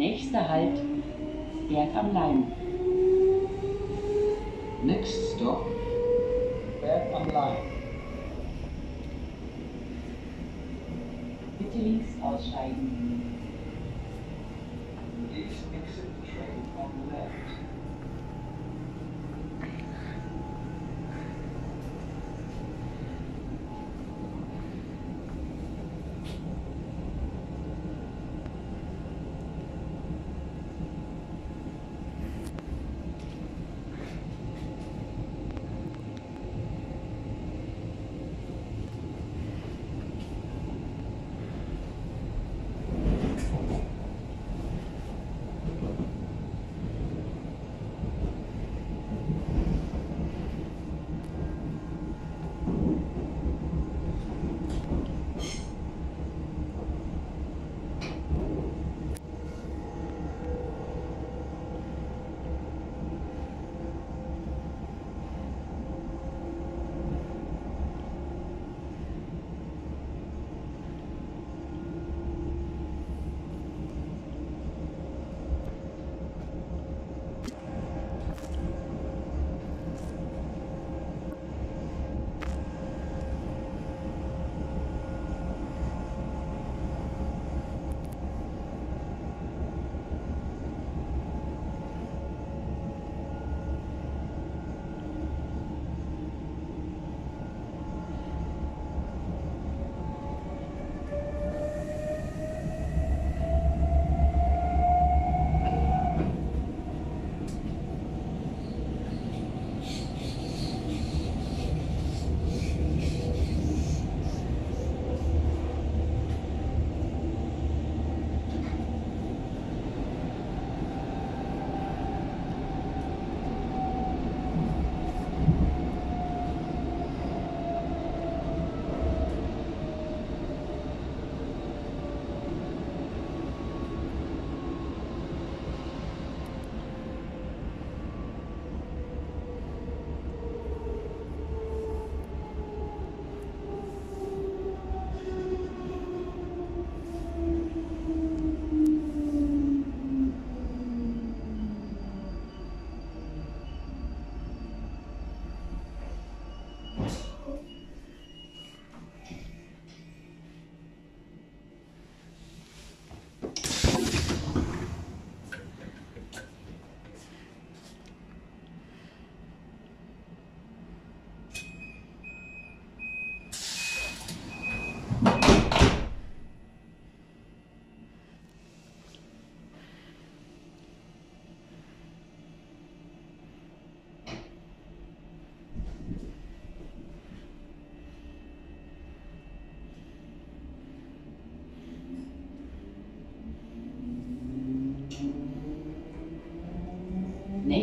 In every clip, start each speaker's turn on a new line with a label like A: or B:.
A: Nächster Halt, Berg am Leim.
B: Next stop, Berg am Leim.
A: Bitte links aussteigen.
B: Please exit the train on the left.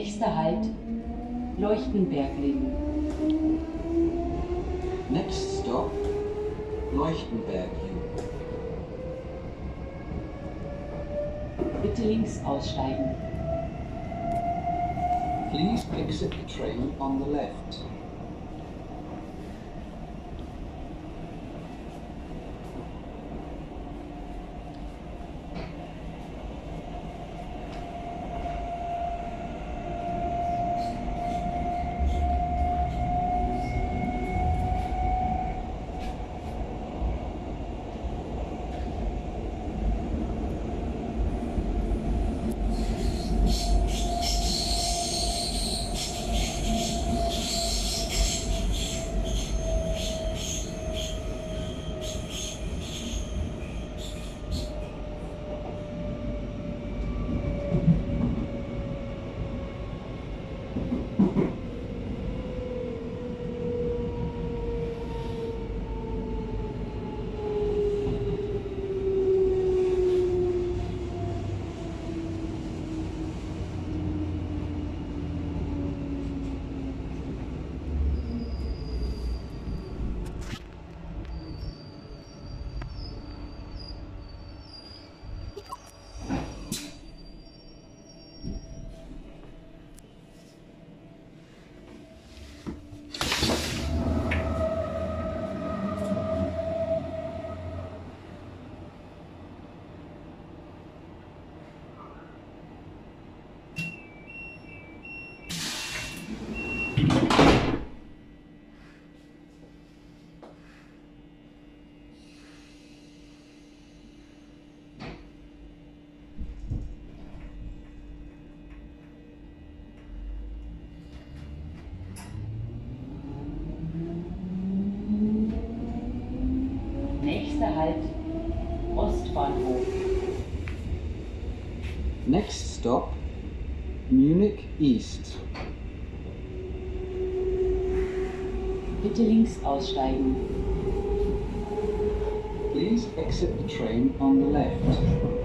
A: Nächster Halt, Leuchtenberglingen.
B: Next stop, Leuchtenberg Hill.
A: Bitte links aussteigen.
B: Please exit the train on the left.
A: Nächster Halt Ostbahnhof.
B: Next stop Munich East.
A: Bitte links aussteigen.
B: Please exit the train on the left.